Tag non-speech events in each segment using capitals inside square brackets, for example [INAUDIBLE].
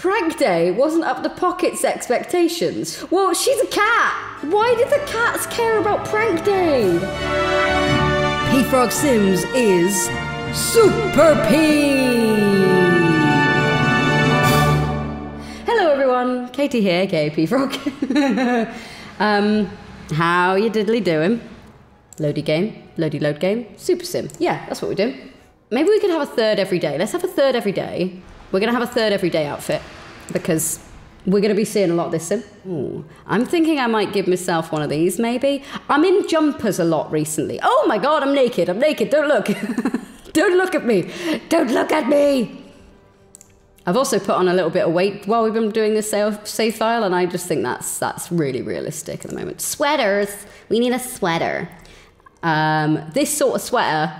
Prank Day wasn't up to Pocket's expectations. Well, she's a cat. Why did the cats care about Prank Day? Peafrog Sims is Super Pea. Hello everyone, Katie here, KP Frog. [LAUGHS] um, how you diddly doing? Loady game, loady load game, super sim. Yeah, that's what we do. Maybe we could have a third every day. Let's have a third every day. We're gonna have a third every day outfit because we're gonna be seeing a lot of this sim. Ooh, I'm thinking I might give myself one of these maybe. I'm in jumpers a lot recently. Oh my god, I'm naked, I'm naked, don't look. [LAUGHS] don't look at me. Don't look at me. I've also put on a little bit of weight while we've been doing this save, save file, and I just think that's that's really realistic at the moment. Sweaters, we need a sweater. Um, this sort of sweater,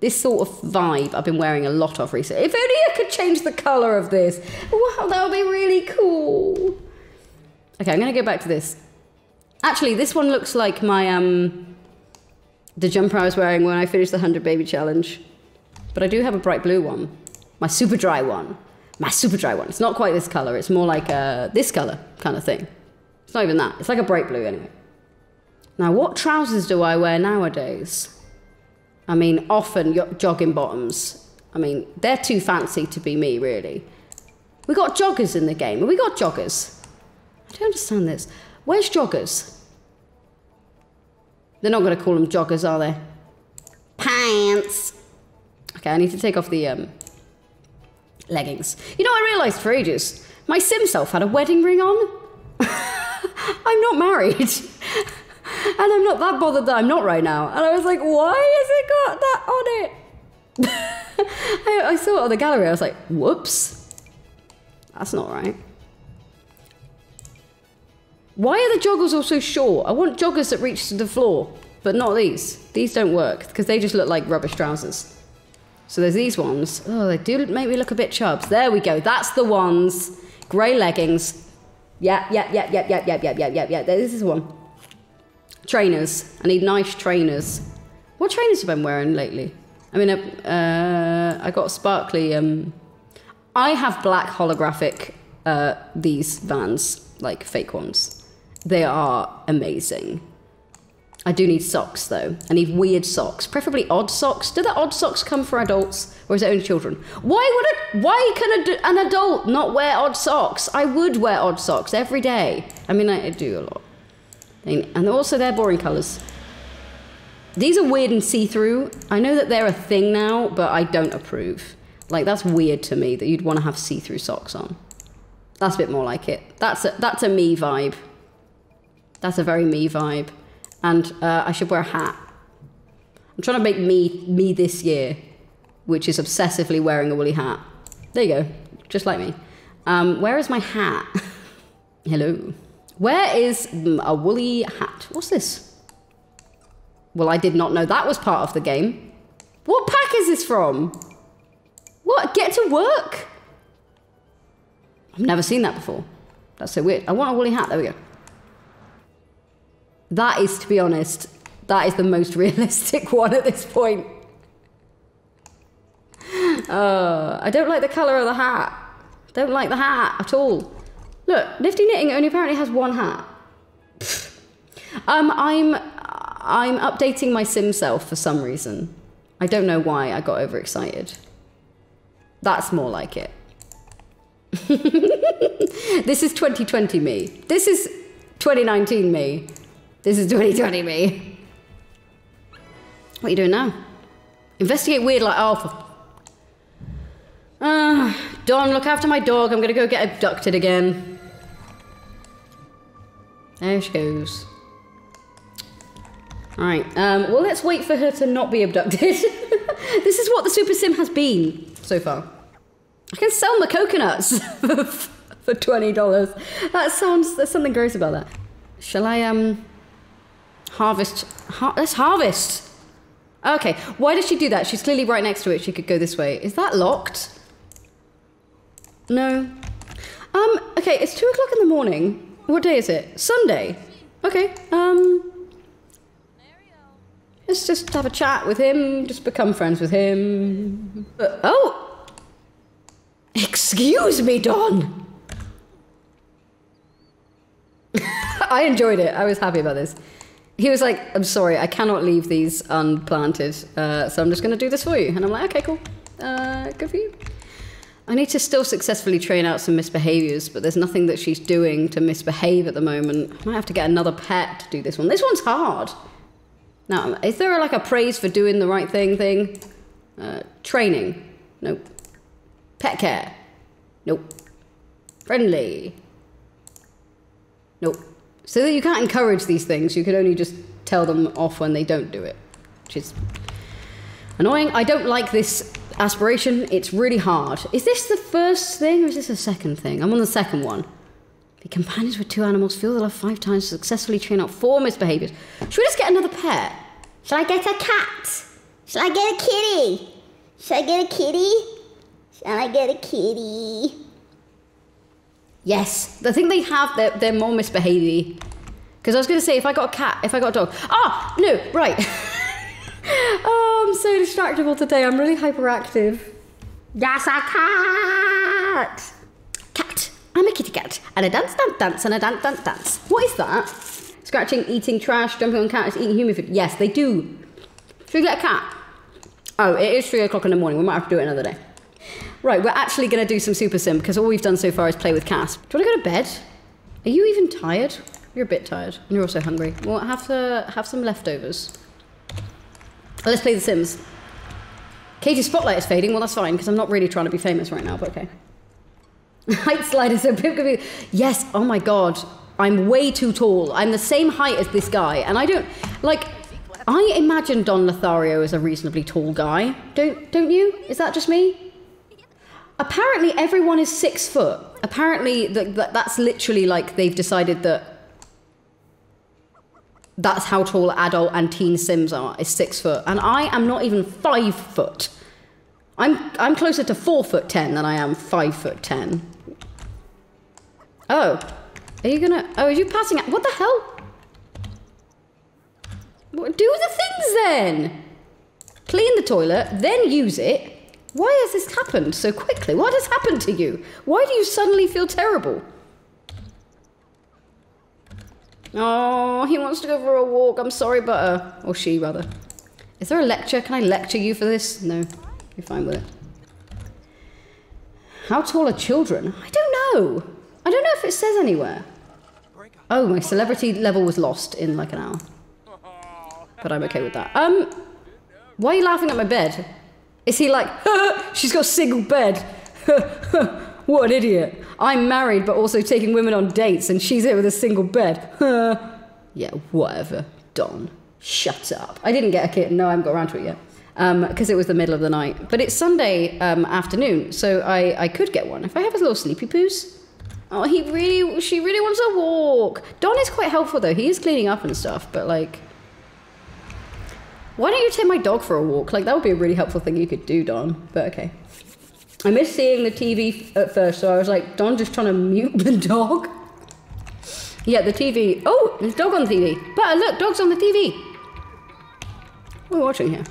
this sort of vibe, I've been wearing a lot of recently. If only I could change the color of this. Wow, that would be really cool. Okay, I'm gonna go back to this. Actually, this one looks like my um, the jumper I was wearing when I finished the 100 baby challenge. But I do have a bright blue one, my Superdry one my Superdry one. It's not quite this color. It's more like a, this color kind of thing. It's not even that. It's like a bright blue anyway. Now, what trousers do I wear nowadays? I mean, often jogging bottoms. I mean, they're too fancy to be me, really. We got joggers in the game. We got joggers? I don't understand this. Where's joggers? They're not going to call them joggers, are they? Pants. Okay, I need to take off the um, leggings. You know, I realised for ages, my sim self had a wedding ring on. [LAUGHS] I'm not married. [LAUGHS] and I'm not that bothered that I'm not right now. And I was like, why has it got that on it? [LAUGHS] I, I, saw it on the gallery. I was like, whoops. That's not right. Why are the joggers all so short? I want joggers that reach to the floor, but not these. These don't work because they just look like rubbish trousers. So there's these ones. Oh, they do make me look a bit chubs. There we go. That's the ones. Grey leggings. Yep, yeah, yep, yeah, yep, yeah, yep, yep, yep, yep, yep, yep. This is one. Trainers. I need nice trainers. What trainers have I been wearing lately? I mean, uh, I got sparkly. Um, I have black holographic uh, these Vans, like fake ones. They are amazing. I do need socks though. I need weird socks, preferably odd socks. Do the odd socks come for adults or is it only children? Why would a, why can a, an adult not wear odd socks? I would wear odd socks every day. I mean, I, I do a lot. And also they're boring colors. These are weird and see-through. I know that they're a thing now, but I don't approve. Like that's weird to me that you'd want to have see-through socks on. That's a bit more like it. That's a, that's a me vibe. That's a very me vibe and uh, I should wear a hat. I'm trying to make me me this year, which is obsessively wearing a woolly hat. There you go, just like me. Um, where is my hat? [LAUGHS] Hello. Where is a woolly hat? What's this? Well, I did not know that was part of the game. What pack is this from? What? Get to work? I've never seen that before. That's so weird. I want a woolly hat. There we go. That is, to be honest, that is the most [LAUGHS] realistic one at this point. Uh, I don't like the colour of the hat. Don't like the hat at all. Look, Nifty Knitting only apparently has one hat. Um, I'm I'm updating my sim self for some reason. I don't know why I got overexcited. That's more like it. [LAUGHS] this is 2020 me. This is 2019 me. This is 2020 me. What are you doing now? Investigate weird like. Ah, uh, Don, look after my dog. I'm gonna go get abducted again. There she goes. Alright, um, well, let's wait for her to not be abducted. [LAUGHS] this is what the Super Sim has been so far. I can sell my coconuts [LAUGHS] for $20. That sounds, there's something gross about that. Shall I, um, Harvest. Har let's harvest. Okay, why does she do that? She's clearly right next to it. She could go this way. Is that locked? No. Um, okay, it's two o'clock in the morning. What day is it? Sunday. Okay. Um. Let's just have a chat with him. Just become friends with him. Uh, oh. Excuse me, Don. [LAUGHS] I enjoyed it. I was happy about this. He was like, "I'm sorry, I cannot leave these unplanted, uh, so I'm just going to do this for you." And I'm like, "Okay, cool. Uh, good for you." I need to still successfully train out some misbehaviors, but there's nothing that she's doing to misbehave at the moment. I might have to get another pet to do this one. This one's hard. Now, is there like a praise for doing the right thing thing? Uh, training? Nope. Pet care? Nope. Friendly? Nope. So that you can't encourage these things, you can only just tell them off when they don't do it, which is annoying. I don't like this aspiration. It's really hard. Is this the first thing or is this the second thing? I'm on the second one. Be companions with two animals, feel the love five times, successfully train out four misbehaviors. Should we just get another pet? Shall I get a cat? Shall I get a kitty? Shall I get a kitty? Shall I get a kitty? Yes, I think they have. They're, they're more misbehaving. Because I was going to say, if I got a cat, if I got a dog. Ah, no, right. [LAUGHS] oh, so distractible today. I'm really hyperactive. That's a cat. Cat. I'm a kitty cat. And a dance, dance, dance, and a dance, dance, dance. What is that? Scratching, eating trash, jumping on cats, eating human food. Yes, they do. Should we get a cat? Oh, it is three o'clock in the morning. We might have to do it another day. Right, we're actually going to do some Super Sim because all we've done so far is play with Cass. Do you want to go to bed? Are you even tired? You're a bit tired. And you're also hungry. Well, have, to have some leftovers. Let's play The Sims. Katie's spotlight is fading. Well, that's fine because I'm not really trying to be famous right now, but okay. [LAUGHS] Height slider, so Pip could be. Yes, oh my god. I'm way too tall. I'm the same height as this guy, and I don't. Like, I imagine Don Lothario as a reasonably tall guy. Don't, don't you? Is that just me? Apparently, everyone is six foot. Apparently, that, that that's literally like they've decided that that's how tall adult and teen Sims are is six foot, and I am not even five foot. I'm I'm closer to four foot ten than I am five foot ten. Oh, are you gonna? Oh, are you passing out? What the hell? What, do the things then. Clean the toilet, then use it, why has this happened so quickly? What has happened to you? Why do you suddenly feel terrible? Oh, he wants to go for a walk. I'm sorry, Butter. Or she, rather. Is there a lecture? Can I lecture you for this? No. You're fine with it. How tall are children? I don't know. I don't know if it says anywhere. Oh, my celebrity level was lost in like an hour. But I'm okay with that. Um, why are you laughing at my bed? Is he like, [LAUGHS] she's got a single bed? [LAUGHS] what an idiot. I'm married but also taking women on dates and she's here with a single bed. [LAUGHS] yeah, whatever. Don, shut up. I didn't get a kitten. No, I haven't got around to it yet. Because um, it was the middle of the night. But it's Sunday um, afternoon, so I, I could get one. If I have a little sleepy poos. Oh, he really, she really wants a walk. Don is quite helpful though. He is cleaning up and stuff, but like, why don't you take my dog for a walk? Like, that would be a really helpful thing you could do, Don. But okay. I missed seeing the TV at first, so I was like, Don just trying to mute the dog? Yeah, the TV. Oh, there's dog on the TV. But uh, look, dog's on the TV. What are we watching here?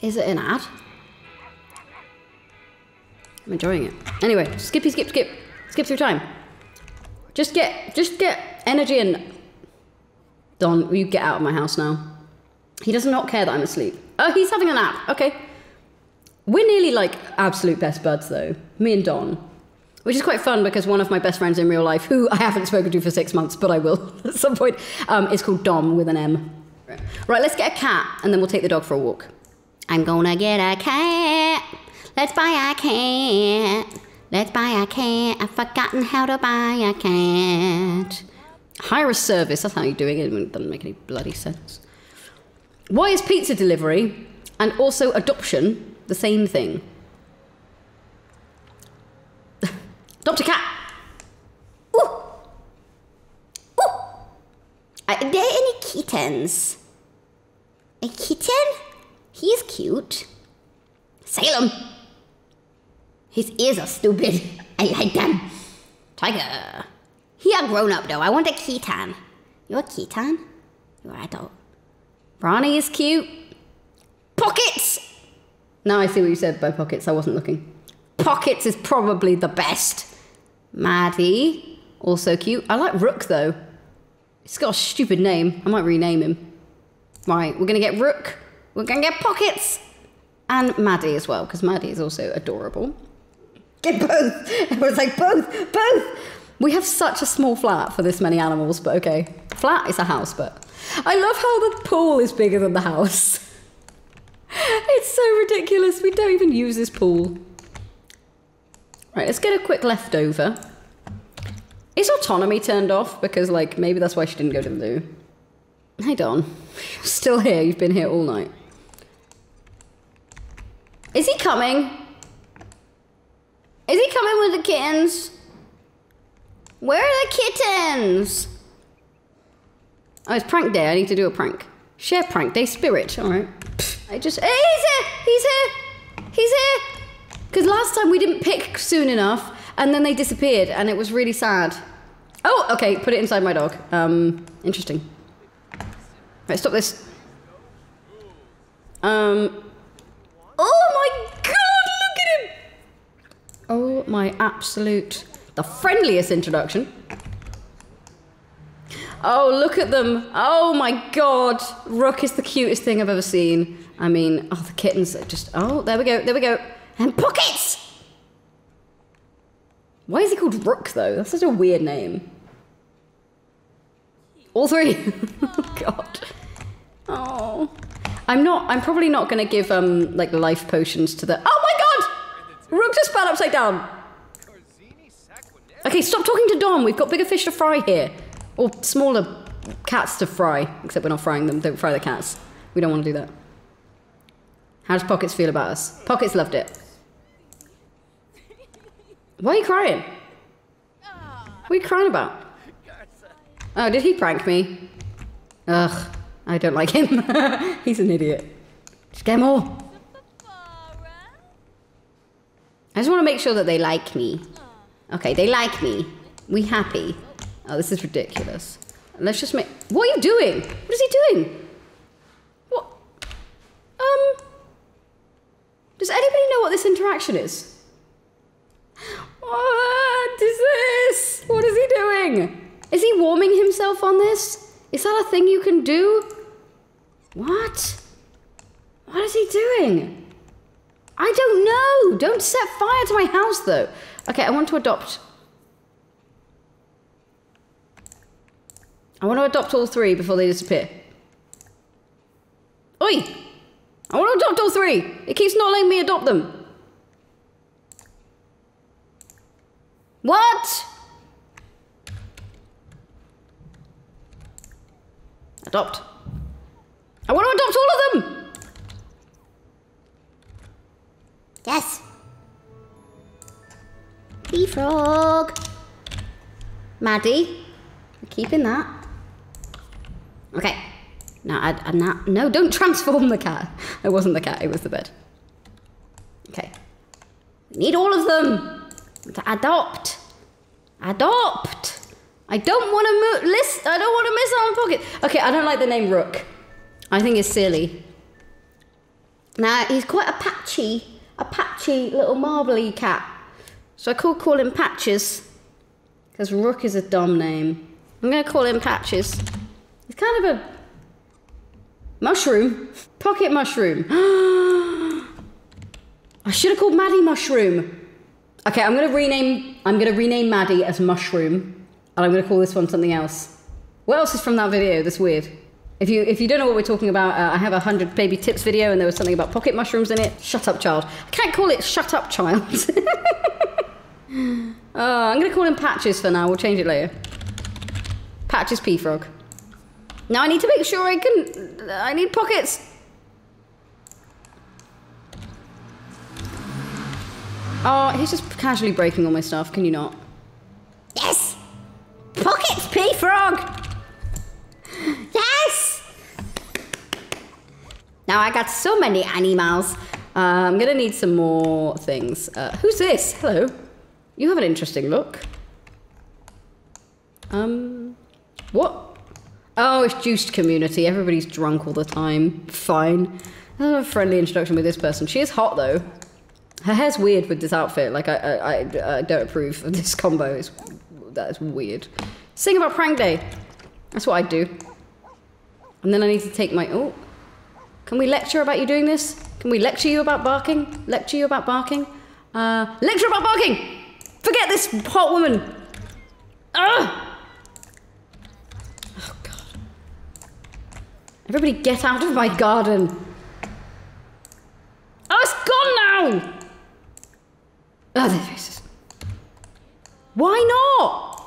Is it an ad? I'm enjoying it. Anyway, skippy, skip, skip. Skip through time. Just get, just get energy and... Don, will you get out of my house now? He does not care that I'm asleep. Oh, he's having a nap. Okay. We're nearly like absolute best buds, though. Me and Don. Which is quite fun because one of my best friends in real life, who I haven't spoken to for six months, but I will [LAUGHS] at some point, um, is called Dom with an M. Right, let's get a cat and then we'll take the dog for a walk. I'm gonna get a cat. Let's buy a cat. Let's buy a cat. I've forgotten how to buy a cat. Hire a service. That's how you're doing it. It doesn't make any bloody sense. Why is pizza delivery and also adoption the same thing? [LAUGHS] A cat. Ooh. Ooh. Are there any kittens? A kitten? He's cute. Salem. His ears are stupid. [LAUGHS] I like them. Tiger. He a grown up though. I want a kitten. You're a kitten? You're an adult. Ronnie is cute. Pockets! Now I see what you said by pockets. I wasn't looking. Pockets is probably the best. Maddie. Also cute. I like Rook though. He's got a stupid name. I might rename him. Right, we're gonna get Rook. We're gonna get Pockets. And Maddie as well, because Maddie is also adorable. Get both. [LAUGHS] Everyone's like, both, both. We have such a small flat for this many animals, but okay. Flat is a house, but I love how the pool is bigger than the house. [LAUGHS] [LAUGHS] It's so ridiculous. We don't even use this pool. Right, let's get a quick leftover. Is autonomy turned off? Because, like, maybe that's why she didn't go to the loo. Hey, Don. You're [LAUGHS] still here. You've been here all night. Is he coming? Is he coming with the kittens? Where are the kittens? Oh, it's prank day. I need to do a prank. Share prank day spirit. All right. I just. Hey, he's here! He's here! He's here! Because last time we didn't pick soon enough, and then they disappeared, and it was really sad. Oh, okay. Put it inside my dog. Um, interesting. Right, stop this. Um. Oh my god! Look at him! Oh my absolute. The friendliest introduction. Oh, look at them. Oh my god. Rook is the cutest thing I've ever seen. I mean, oh, the kittens are just. Oh, there we go, there we go. And pockets! Why is he called Rook though? That's such a weird name. All three. [LAUGHS] oh god. Oh. I'm not. I'm probably not going to give um like life potions to the. Oh my god! Rook just fell upside down. Okay, stop talking to Dom. We've got bigger fish to fry here, or smaller cats to fry. Except we're not frying them. Don't fry the cats. We don't want to do that. How does Pockets feel about us? Pockets loved it. Why are you crying? What are you crying about? Oh, did he prank me? Ugh, I don't like him. [LAUGHS] He's an idiot. Just get more. I just want to make sure that they like me. Okay, they like me. We happy. Oh, this is ridiculous. Let's just make... What are you doing? What is he doing? What? Um... Does anybody know what this interaction is? What is this? What is he doing? Is he warming himself on this? Is that a thing you can do? What? What is he doing? I don't know. Don't set fire to my house, though. Okay, I want to adopt. I want to adopt all three before they disappear. Oi! I want to adopt all three. It keeps not letting me adopt them. What? Adopt. I want to adopt all of them. Yes. Peafrog. Maddie, we're keeping that. Okay. Now, I, I'm not. No, don't transform the cat. [LAUGHS] It wasn't the cat, it was the bed. Okay. Need all of them to adopt. Adopt. I don't want to. List. I don't want to miss on pocket. Okay, I don't like the name Rook. I think it's silly. Now he's quite a patchy, a patchy little marbly cat. So I could call him Patches, because Rook is a dumb name. I'm gonna call him Patches. He's kind of a mushroom, pocket mushroom. [GASPS] I should have called Maddie Mushroom. Okay, I'm gonna rename. I'm gonna rename Maddie as Mushroom, and I'm gonna call this one something else. What else is from that video that's weird? If you if you don't know what we're talking about, uh, I have a hundred baby tips video, and there was something about pocket mushrooms in it. Shut up, child. I can't call it shut up, child. [LAUGHS] uh, I'm gonna call him Patches for now. We'll change it later. Patches Peafrog. Now I need to make sure I can. I need pockets. Oh, he's just casually breaking all my stuff. Can you not? Yes. Pockets, Peafrog. Yes. Now I got so many animals. Uh, I'm gonna need some more things. Uh, who's this? Hello. You have an interesting look. Um, what? Oh, it's juiced community. Everybody's drunk all the time. Fine. A friendly introduction with this person. She is hot though. Her hair's weird with this outfit. Like I, I, I, I don't approve of this combo. It's that is weird. Sing about prank day. That's what I do. And then I need to take my. Oh. Can we lecture about you doing this? Can we lecture you about barking? Lecture you about barking? Uh, lecture about barking! Forget this hot woman! Ugh! Oh, God. Everybody get out of my garden. Oh, it's gone now! Oh, there it is. Why not?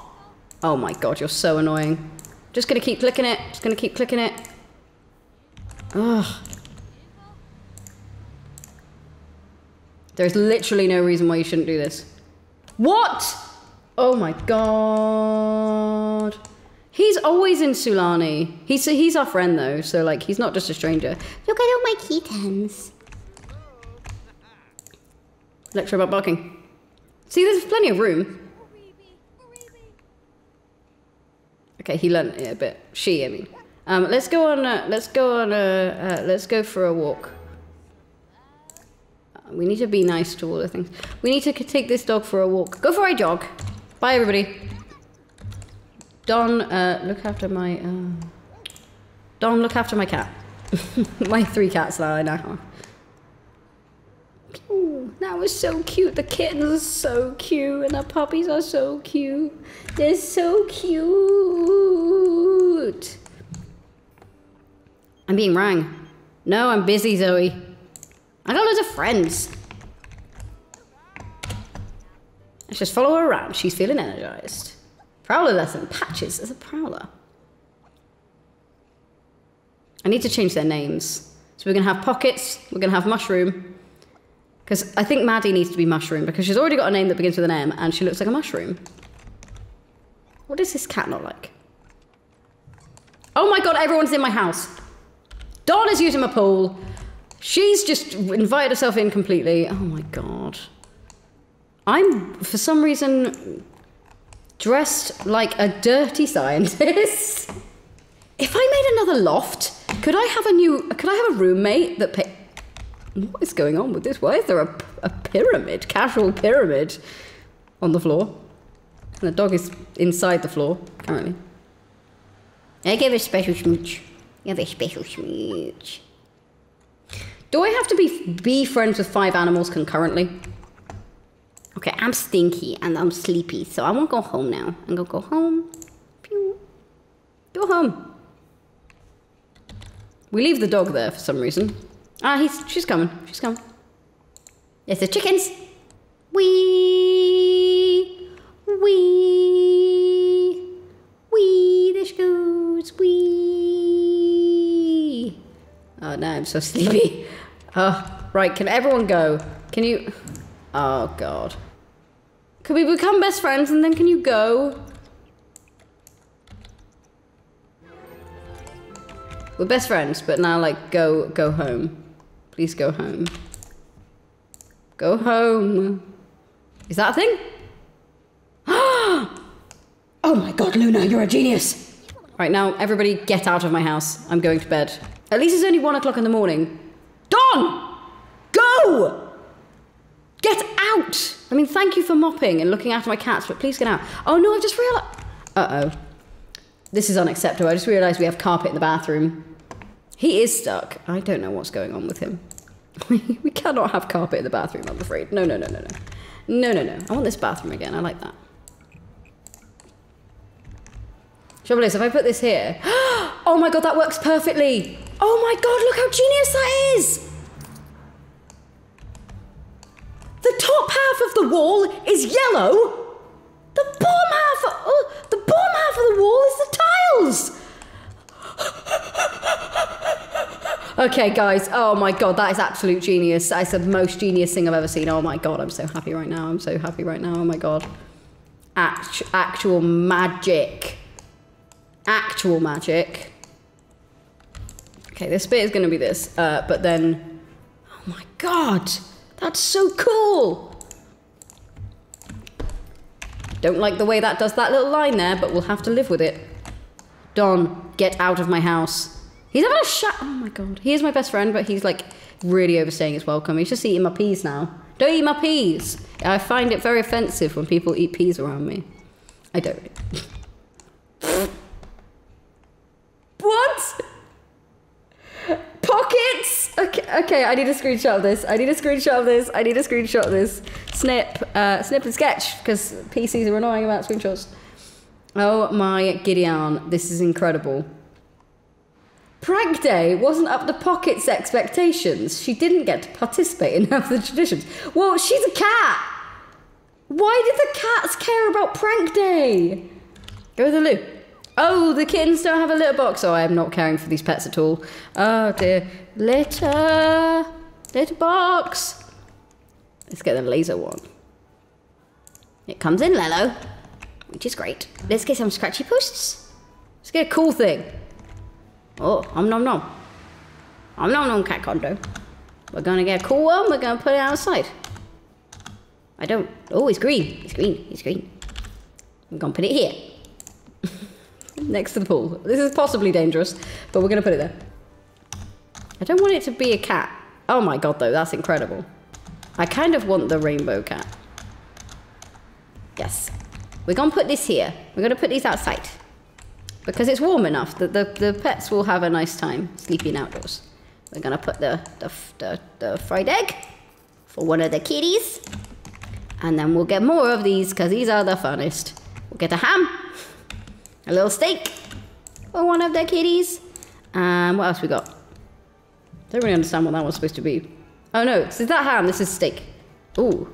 Oh my god, you're so annoying. Just gonna keep clicking it. Just gonna keep clicking it. Ugh. There's literally no reason why you shouldn't do this. What? Oh my god. He's always in Sulani. He's he's our friend though, so like he's not just a stranger. Look at all my kittens. Lecture about barking. See, there's plenty of room. Okay, he learned it a bit. She, I mean. Um, let's go on. Uh, let's go on. Uh, uh, let's go for a walk. Uh, we need to be nice to all the things. We need to take this dog for a walk. Go for a jog. Bye, everybody. Don, uh, look after my. Uh, Don, look after my cat. [LAUGHS] my three cats that I now have. That was so cute. The kittens are so cute, and the puppies are so cute. They're so cute. I'm being rang. No, I'm busy, Zoe. I got loads of friends. Let's just follow her around. She's feeling energized. Prowler lesson. Patches as a prowler. I need to change their names. So we're going to have Pockets, we're going to have Mushroom. Because I think Maddie needs to be Mushroom because she's already got a name that begins with an M and she looks like a mushroom. What does this cat not like? Oh my god, everyone's in my house. Dawn is using my pool. She's just invited herself in completely. Oh my god. I'm, for some reason, dressed like a dirty scientist. [LAUGHS] if I made another loft, could I have a new, could I have a roommate that pay, what is going on with this? Why is there a, a pyramid, casual pyramid on the floor? And the dog is inside the floor, apparently. I gave a special smooch. You have a special smooch. Do I have to be be friends with five animals concurrently? Okay, I'm stinky and I'm sleepy, so I won't go home now. I'm gonna go home. Pew. Go home. We leave the dog there for some reason. Ah, he's she's coming. She's coming. There's the chickens. Wee, wee, wee. There she goes. Wee. Oh no, I'm so [LAUGHS] sleepy. Oh, right. Can everyone go? Can you? Oh god. Can we become best friends and then can you go? We're best friends, but now like go go home. Please go home. Go home. Is that a thing? [GASPS] oh my god, Luna, you're a genius. Right now, everybody get out of my house. I'm going to bed. At least it's only one o'clock in the morning. Dawn! Go! Out! I mean, thank you for mopping and looking after my cats, but please get out. Oh no, I've just realised. Uh oh. This is unacceptable. I just realised we have carpet in the bathroom. He is stuck. I don't know what's going on with him. [LAUGHS] we cannot have carpet in the bathroom, I'm afraid. No, no, no, no, no. No, no, no. I want this bathroom again. I like that. Trouble is, if I put this here. [GASPS] Oh my god, that works perfectly. Oh my god, look how genius that is. The top half of the wall is yellow. The bottom half, of, oh, the bottom half of the wall is the tiles. okay, guys. Oh my god, that is absolute genius. That is the most genius thing I've ever seen. Oh my god, I'm so happy right now. I'm so happy right now. Oh my god. Act- actual magic. Actual magic. Okay, this bit is going to be this, uh, but then, oh my god, that's so cool. Don't like the way that does that little line there, but we'll have to live with it. Don, get out of my house. He's having a shot. Oh my god, he is my best friend, but he's like really overstaying his welcome. He's just eating my peas now. Don't eat my peas. I find it very offensive when people eat peas around me. I don't. [LAUGHS] what? Pockets. Okay. I need a screenshot of this. I need a screenshot of this. I need a screenshot of this. Snip, uh, snip and sketch because PCs are annoying about screenshots. Oh my Gideon, this is incredible. Prank Day wasn't up to Pocket's expectations. She didn't get to participate in [LAUGHS] half the traditions. Well, she's a cat. Why did the cats care about Prank Day? Go to the loo. Oh, the kittens don't have a litter box. Oh, I am not caring for these pets at all. Oh dear. Litter. Litter box. Let's get the laser one. It comes in Lello, which is great. Let's get some scratchy posts. Let's get a cool thing. Oh, om nom nom. Om nom nom cat condo. We're gonna get a cool one, we're gonna put it outside. I don't. Oh, it's green. it's green. it's green. I'm gonna put it here. [LAUGHS] Next to the pool. This is possibly dangerous, but we're gonna put it there. I don't want it to be a cat. Oh my god, though, that's incredible. I kind of want the rainbow cat. Yes. We're gonna put this here. We're gonna put these outside. Because it's warm enough that the, the pets will have a nice time sleeping outdoors. We're gonna put the, the, the, the fried egg for one of the kitties. And then we'll get more of these because these are the funnest. We'll get a ham, a little steak for one of the kitties. And what else we got? Don't really understand what that was supposed to be. Oh no, this is that ham, this is steak. Ooh.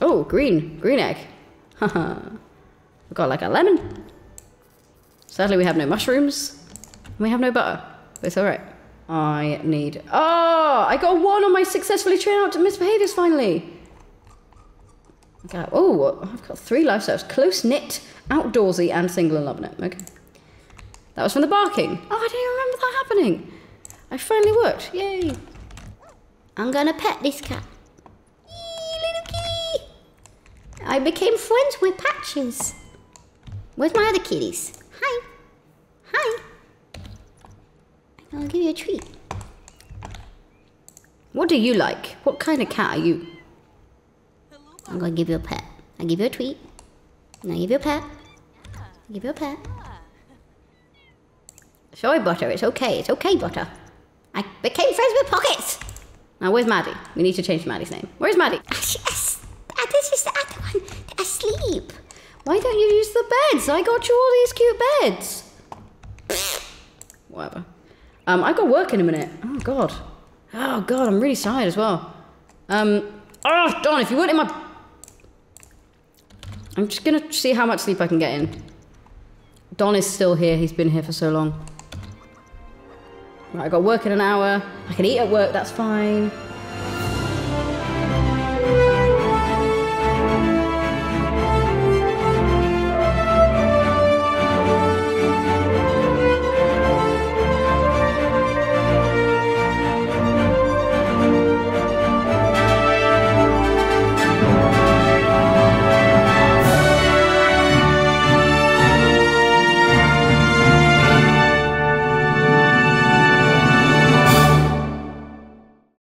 Oh, green, green egg. [LAUGHS] Haha. We've got like a lemon. Sadly, we have no mushrooms. And we have no butter. But it's alright. I need... Oh! I got one on my successfully trained out to misbehaviors finally! Okay. Oh, I've got three lifestyles. Close-knit, outdoorsy, and single and loving it. Okay. That was from the barking. Oh, I didn't remember that happening. I finally worked. Yay. I'm gonna pet this cat. Yee, little kitty. I became friends with Patches. Where's my other kitties? Hi. Hi. I'll give you a treat. What do you like? What kind of cat are you? I'm gonna give you a pet. I give you a treat. And I give you a pet. I give you a pet. Sorry, Butter. It's okay. It's okay, Butter. I became friends with Pockets. Now, where's Maddie? We need to change Maddie's name. Where's Maddie? Ah, she-. Ah, This is the other one. Asleep. Why don't you use the beds? I got you all these cute beds. Whatever. Um, I got work in a minute. Oh god. Oh god, I'm really tired as well. Um, oh Don, if you weren't in my, I'm just gonna see how much sleep I can get in. Don is still here. He's been here for so long. Right, I got work in an hour. I can eat at work. That's fine.